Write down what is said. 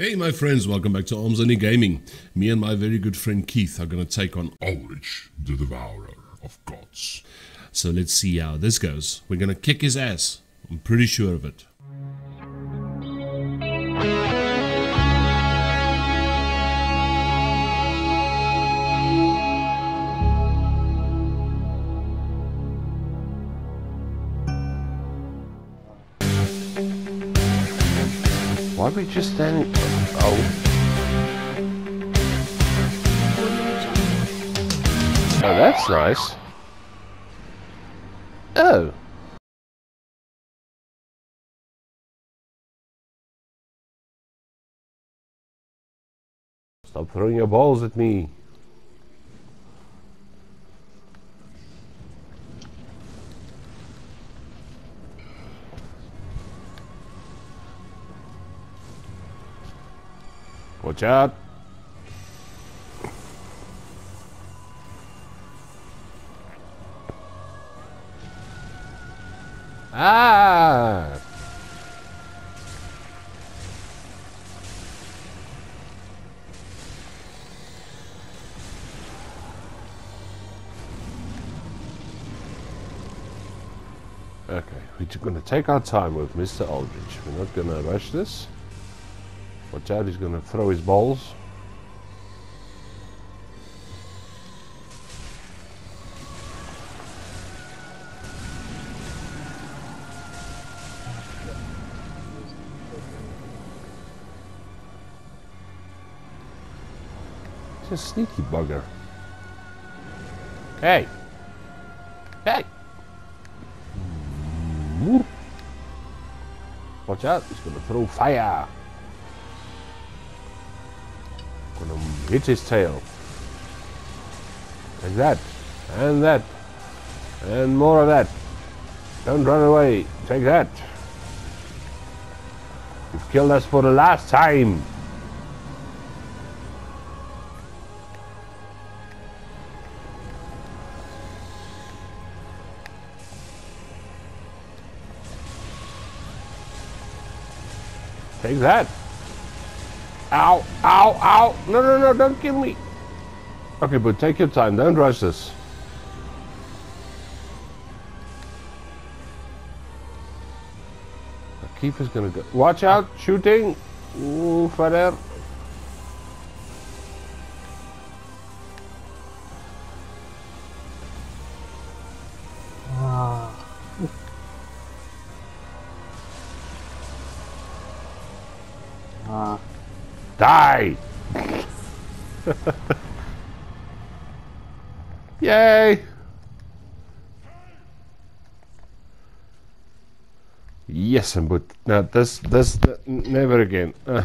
Hey my friends, welcome back to Arms Only Gaming. Me and my very good friend Keith are going to take on Aldrich, the Devourer of Gods. So let's see how this goes. We're going to kick his ass. I'm pretty sure of it. Why are we just standing? Oh. Oh, that's nice. Oh. Stop throwing your balls at me. Watch out. Ah! Okay, we're going to take our time with Mr. Aldrich. We're not going to rush this. Watch out, he's going to throw his balls. He's a sneaky bugger. Hey! Hey! Watch out, he's going to throw fire. Gonna hit his tail. Like that. And that. And more of that. Don't run away. Take that. You've killed us for the last time. Take that. Ow, ow, ow. No, no, no, don't kill me. Okay, but take your time. Don't rush this. Keith is gonna go. Watch out, shooting. Ooh, father. Ah. Die! Yay! Yes, but now this, this, never again. Uh.